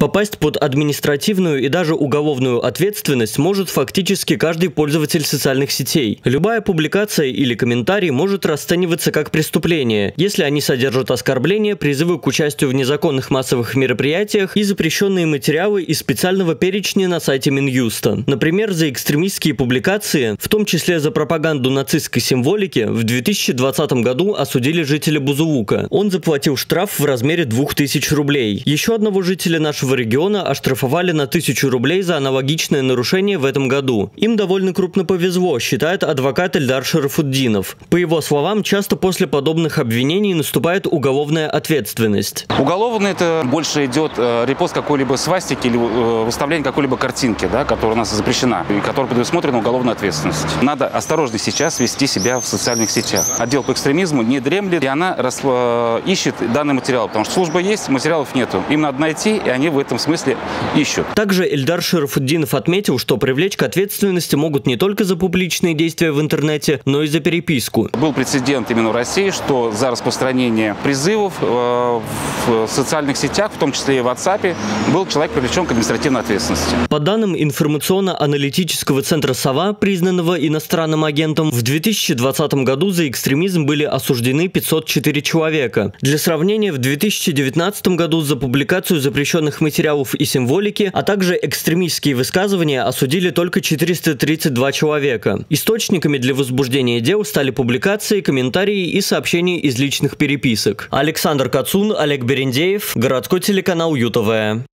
Попасть под административную и даже уголовную ответственность может фактически каждый пользователь социальных сетей. Любая публикация или комментарий может расцениваться как преступление, если они содержат оскорбления, призывы к участию в незаконных массовых мероприятиях и запрещенные материалы из специального перечня на сайте Минюста. Например, за экстремистские публикации, в том числе за пропаганду нацистской символики, в 2020 году осудили жителя Бузулука. Он заплатил штраф в размере 2000 рублей. Еще одного жителя нашего нашего региона оштрафовали на тысячу рублей за аналогичное нарушение в этом году. Им довольно крупно повезло, считает адвокат Эльдар Шарафуддинов. По его словам, часто после подобных обвинений наступает уголовная ответственность. Уголовно это больше идет э, репост какой-либо свастики или э, выставление какой-либо картинки, да, которая у нас запрещена и которая предусмотрена уголовная ответственность. Надо осторожно сейчас вести себя в социальных сетях. Отдел по экстремизму не дремлет, и она. Э, ищет данный материал, потому что служба есть, материалов нету. Им надо найти, и они в этом смысле ищут. Также Эльдар Шарафуддинов отметил, что привлечь к ответственности могут не только за публичные действия в интернете, но и за переписку. Был прецедент именно в России, что за распространение призывов э, в социальных сетях, в том числе и в WhatsApp, был человек привлечен к административной ответственности. По данным информационно-аналитического центра «Сова», признанного иностранным агентом, в 2020 году за экстремизм были осуждены 504 человека. Для сравнения, в 2019 году за публикацию запрещенных материалов и символики, а также экстремистские высказывания осудили только 432 человека. Источниками для возбуждения дел стали публикации, комментарии и сообщения из личных переписок. Александр Кацун, Олег Берендеев, городской телеканал ЮТВ.